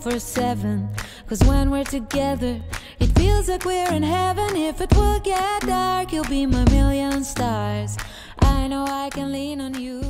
24 7. Cause when we're together, it feels like we're in heaven. If it will get dark, you'll be my million stars. I know I can lean on you.